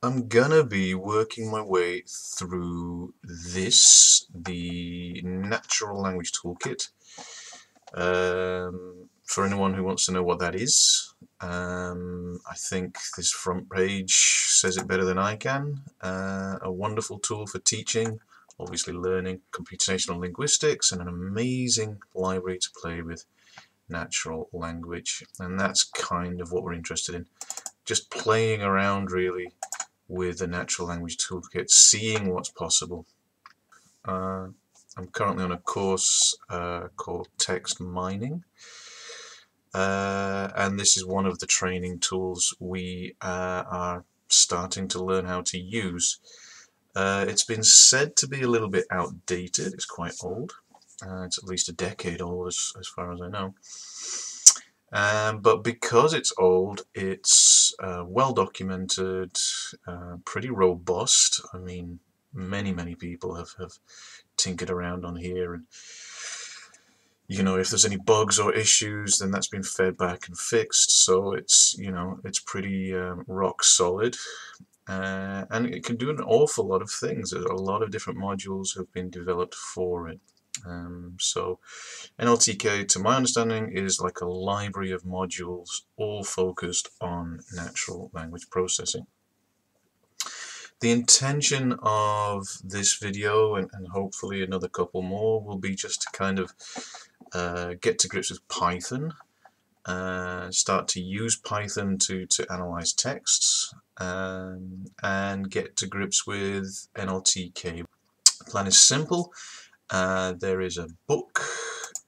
I'm gonna be working my way through this, the Natural Language Toolkit. Um, for anyone who wants to know what that is, um, I think this front page says it better than I can. Uh, a wonderful tool for teaching, obviously learning computational linguistics, and an amazing library to play with natural language. And that's kind of what we're interested in. Just playing around really with the natural language toolkit, seeing what's possible. Uh, I'm currently on a course uh, called Text Mining. Uh, and this is one of the training tools we uh, are starting to learn how to use. Uh, it's been said to be a little bit outdated, it's quite old. Uh, it's at least a decade old as, as far as I know. Um, but because it's old, it's uh, well documented, uh, pretty robust. I mean, many, many people have, have tinkered around on here and you know if there's any bugs or issues then that's been fed back and fixed so it's you know it's pretty um, rock solid uh, and it can do an awful lot of things a lot of different modules have been developed for it um, so NLTK to my understanding is like a library of modules all focused on natural language processing the intention of this video, and, and, hopefully another couple more, will be just to kind of uh, get to grips with Python, uh, start to use Python to, to analyze texts, um, and get to grips with NLTK. The plan is simple. Uh, there is a book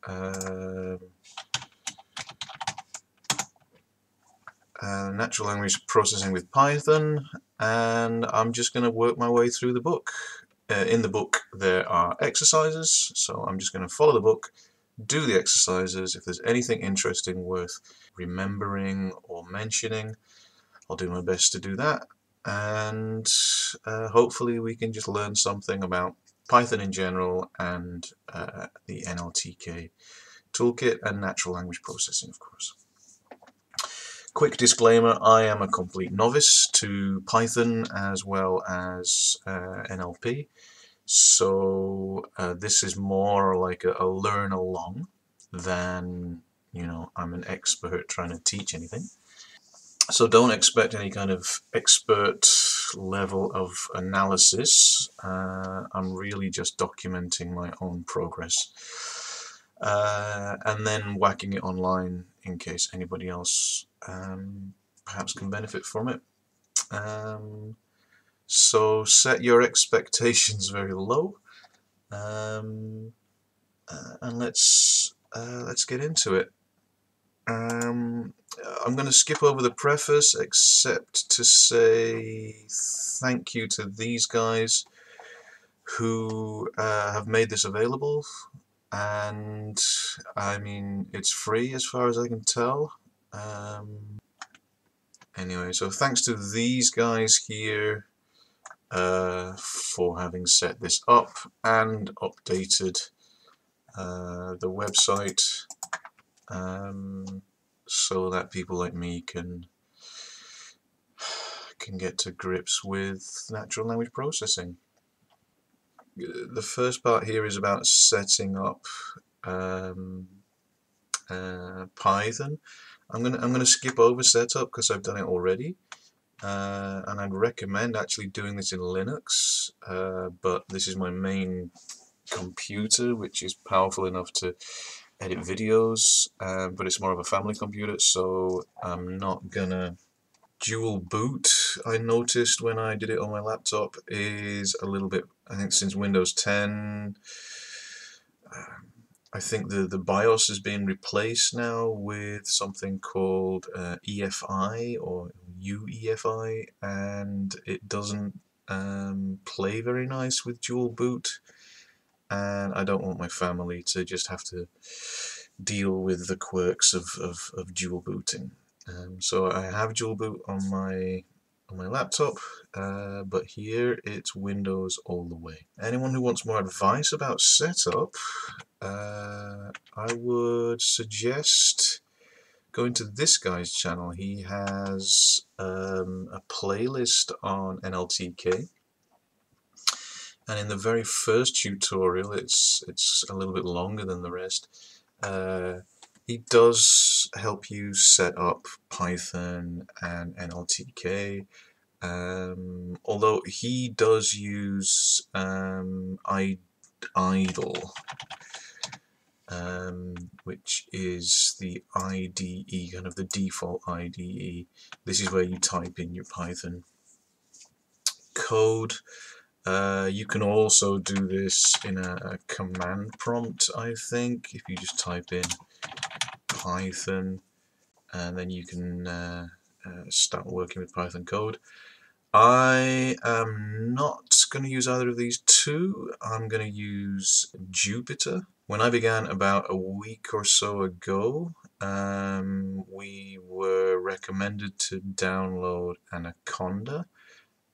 uh, uh, natural language processing with Python and I'm just going to work my way through the book. Uh, in the book there are exercises so I'm just going to follow the book do the exercises if there's anything interesting worth remembering or mentioning I'll do my best to do that and uh, hopefully we can just learn something about Python in general and uh, the NLTK toolkit and natural language processing of course. Quick disclaimer, I am a complete novice to Python as well as uh, NLP, so uh, this is more like a, a, learn along than, you know, I'm an expert trying to teach anything. So don't expect any kind of expert level of analysis. Uh, I'm really just documenting my own progress. Uh, and then whacking it online in case anybody else um, perhaps can benefit from it. Um, so set your expectations very low, um, uh, and let's uh, let's get into it. Um, I'm going to skip over the preface, except to say thank you to these guys who uh, have made this available. And I mean it's free as far as I can tell. Um, anyway so thanks to these guys here uh, for having set this up and updated uh, the website. Um, so that people like me can can get to grips with natural language processing the first part here is about setting up um, uh, Python. I'm gonna I'm gonna skip over setup because I've done it already, uh, and I'd recommend actually doing this in Linux. Uh, but this is my main computer, which is powerful enough to edit videos, uh, but it's more of a family computer, so I'm not gonna dual boot I noticed when I did it on my laptop is a little bit I think since Windows 10 um, I think the the BIOS is being replaced now with something called uh, EFI or UEFI and it doesn't um, play very nice with dual boot and I don't want my family to just have to deal with the quirks of, of, of dual booting. Um, so I have dual boot on my on my laptop, uh, but here it's Windows all the way. Anyone who wants more advice about setup, uh, I would suggest going to this guy's channel, he has um, a playlist on NLTK. And in the very first tutorial, it's it's a little bit longer than the rest. Uh, he does help you set up Python and NLTK. Um, although he does use um, idle um, which is the IDE, kind of the default IDE. This is where you type in your Python code. Uh, you can also do this in a, a, command prompt, I think, if you just type in Python and then you can uh, uh, start working with Python code. I am not going to use either of these two. I'm going to use Jupyter. When I began about a week or so ago, um, we were recommended to download Anaconda.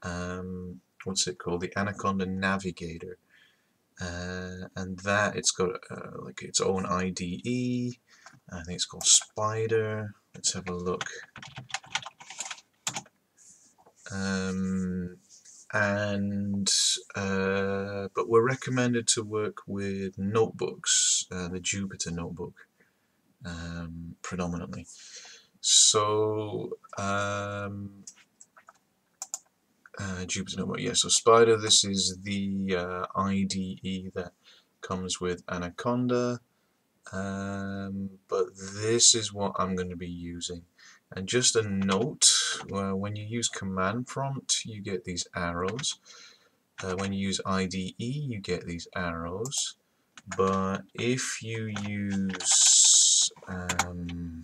Um, what's it called? The Anaconda Navigator. Uh, and that it's got uh, like its own IDE. I think it's called Spyder. Let's have a look. Um, and uh, but we're recommended to work with notebooks, uh, the Jupyter notebook um, predominantly. So um, uh, Jupyter notebook, yeah. So Spyder, this is the uh, IDE that comes with Anaconda, um, but this is what I'm going to be using. And just a note, uh, when you use command prompt you get these arrows. Uh, when you use IDE you get these arrows. But if you use um,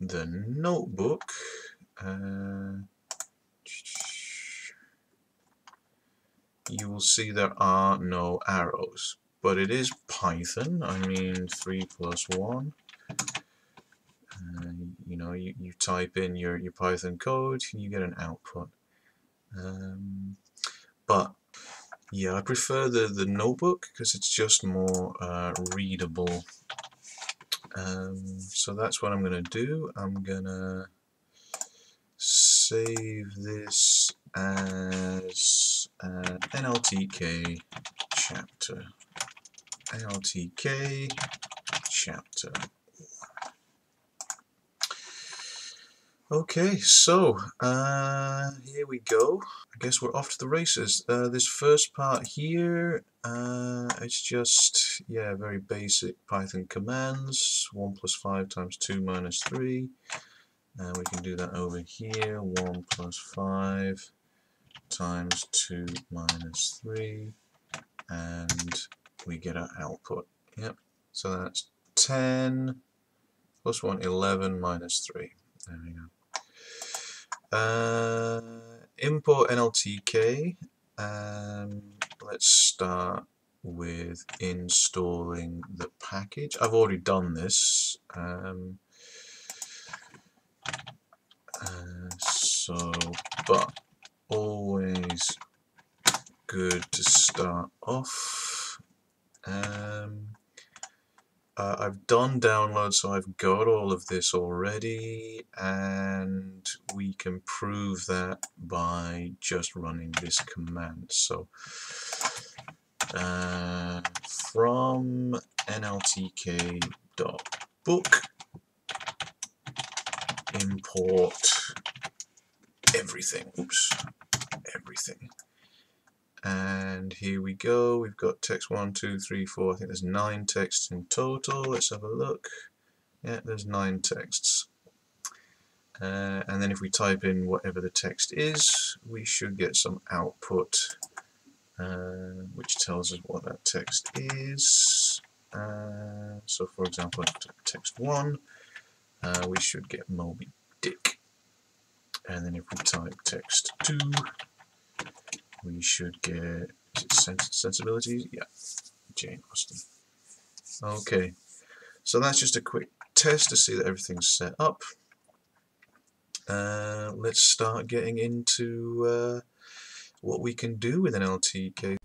the notebook, uh, you will see there are no arrows but it is Python. I mean, 3 plus 1. Uh, you know, you, you type in your, your Python code and you get an output. Um, but, yeah, I prefer the, the notebook because it's just more uh, readable. Um, so that's what I'm going to do. I'm going to save this as uh, NLTK chapter. LTK chapter. Okay, so uh, here we go. I guess we're off to the races. Uh, this first part here, uh, it's just, yeah, very basic Python commands. 1 plus 5 times 2 minus 3. And we can do that over here. 1 plus 5 times 2 minus 3. And we get our output. Yep. So that's 10 plus 1, 11 minus 3. There we go. Uh, import NLTK. Um, let's start with installing the package. I've already done this. Um, uh, so, but always good to start off um, uh, I've done download so I've got all of this already and we can prove that by just running this command so from nltk.book import everything. Oops everything. And here we go. We've got text one two three four. I think there's nine texts in total. Let's have a look. Yeah there's nine texts. Uh, and then if we type in whatever the text is we should get some output uh, which tells us what that text is uh, so for example text 1 uh, we should get Moby Dick and then if we type text 2 we should get sens sensibilities. Yeah, Jane Austen. Okay, so that's just a quick test to see that everything's set up. Uh, let's start getting into uh, what we can do with NLTK.